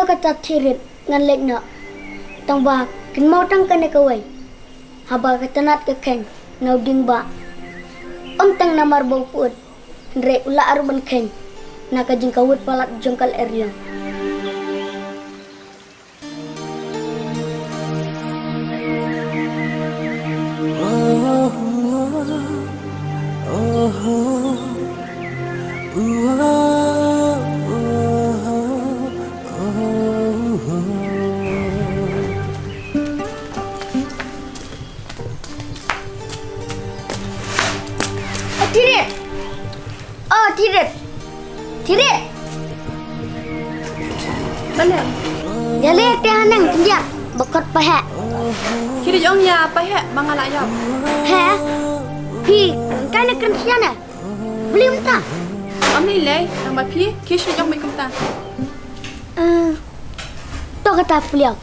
to kata tirit ngan lek na tang ba kin mau tang kan ka wai haba ka tanat ka ken nau ding ba om tang namar bau put re ula arban ken na ka jing kawut palak jongkal area Tirit! Mana? Dia lihat dia hanang kerja. Bekot pahak. Kira jong ya apa he mangalak ya. Ha? Pi, kan nak kena siapa? Beli entah. Am ni lei nang ba pi kish jong mai kum ta. Eh, to kata beliau.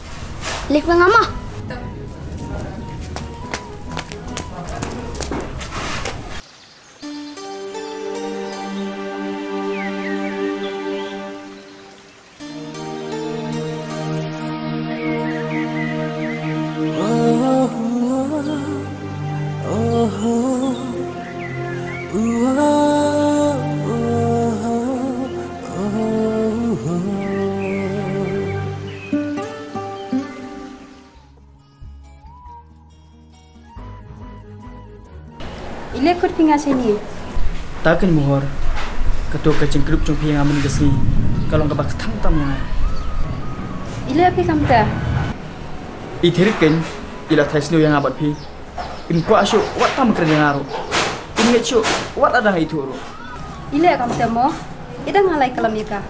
Lek mengamah. Ile kut pinga sini. Takan muhor. Ketua kacang grup jong piang aman kesini. Kalau nggak bak tang tam yang Ile api kam ta. Itirik kan. Ila tes yang abat pi. In kuat asyuk wat tam kerja ngaru. In syuk wat ada ngai itu ro. Ile kam ta mo. Ida ngalai kalam ika.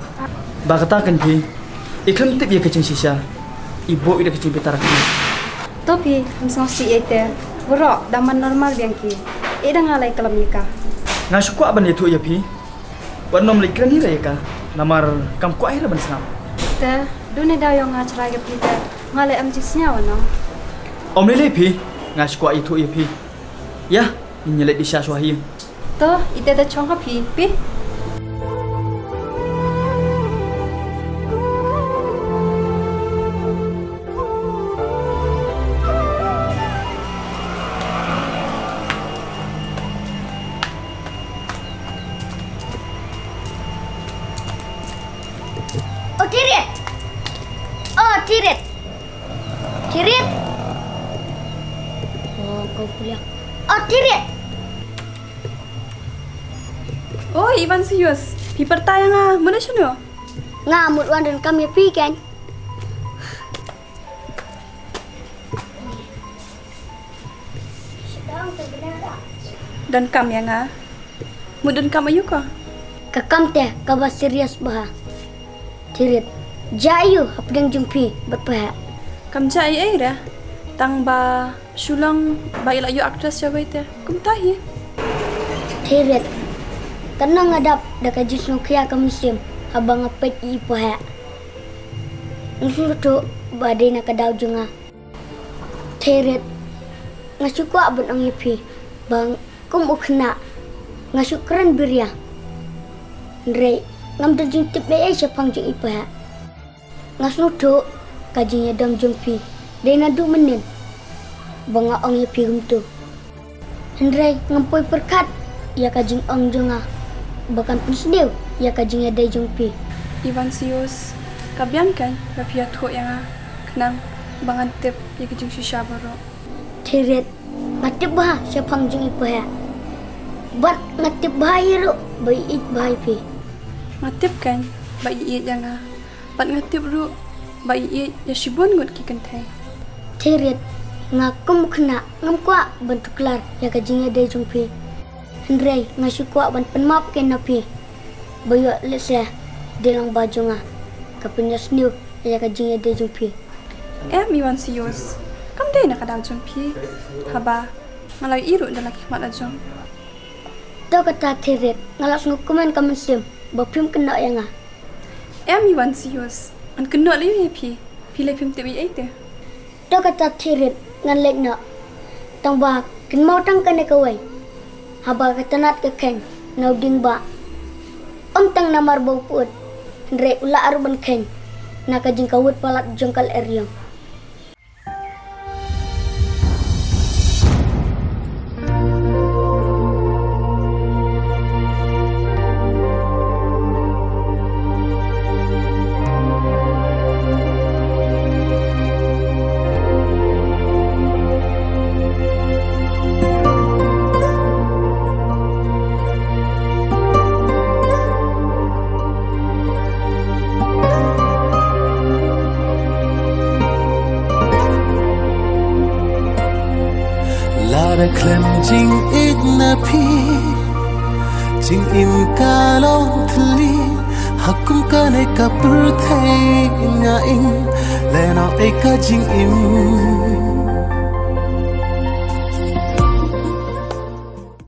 Bak takan pi. Iklan tip ya kacang sisa. Ibu ida kacang. Topi kam sang si ete. Bro, daman normal biangki. Ida ngalai kalam ika. Ngasuk kuat ban itu ya pi. Wan nom likran ni raya ka. Namar kam kuat akhirnya ban senam. Ta dune da yo ngachra ge pita. Ngalai am jisnya wano. Om lele pi. Ngasuk kuat itu ya pi. Ya, ni nyelek di syaswahi. To ite da chong ha pi pi. Tirit. Tirit. Oh, kau beliau. Oh, tirit. Oh, Ivan serius. Pi pertaya nga. Mana sino? Ngamut wan dan kami pi kan. Dan kam ya nga. Mudun kam ayu ko. Kakam teh kaba serius bah. Tirit. Jayu hapdeng jumpi berpahak. Kam jai ai ra. Tang ba sulang ba ila yu actress ya te. Kum tahi. Tirit. Kena ngadap dekat jus nukia ke musim. Abang ngepet i pahak. Nusul tu badai nak kedau junga. Tirit. Ngasuku abun ang ipi. Bang kum ukna. Ngasukran birya. Ndrei ngam tu jing tip lei siya pang jing ipa. Ngas nu tu kajing ya dam jumpi. Dei na du menin. Banga ong ya pi gum tu. Ndrei ngampoi perkat ya kajing ong junga. Bahkan pun sedih ya kajing ya dai jumpi. Ivan serius. Kabian kan ba pia tho ya nga. Kenang bangan tip ya kijing shisha baro. Tiret ngatip bah siya pang jing ipa ya. Bat ngatip bahaya ru. Bai it bahaya pi. Ngatip kan ba iit ya nga. Pat ngatip ru ba iit ya shibun ngut ki kentai. Tirit ngakum kena ngam kwa bentuk kelar ya kajingnya dai jumpi. Hendrei ngasu kwa ban penmap ke napi. Bayo lese delang baju nga. Kapinya sniu ya kajingnya dai jumpi. Em Ivan serius. Kam dai na kadang jumpi. Haba ngalai iru dalam kimat ajong. Tau kata tirit ngalas ngukuman ka musim. Bapim kena ya nga. Em Ivan serius. An kena li ya pi. Pi le pim tebi ai te. Tau kata tirit ngan lek na. Tang ba kin mau tang kene ka wai. Haba ka tanat ka ken. Nau ding ba. Om tang namar bau put. Ndre ula arban ken. nak kajing kawut palat jengkal eriang. La klem jing it na pi Jing in ka long tli Hakum ka ne ka pur thai nga in. Le na e ka jing in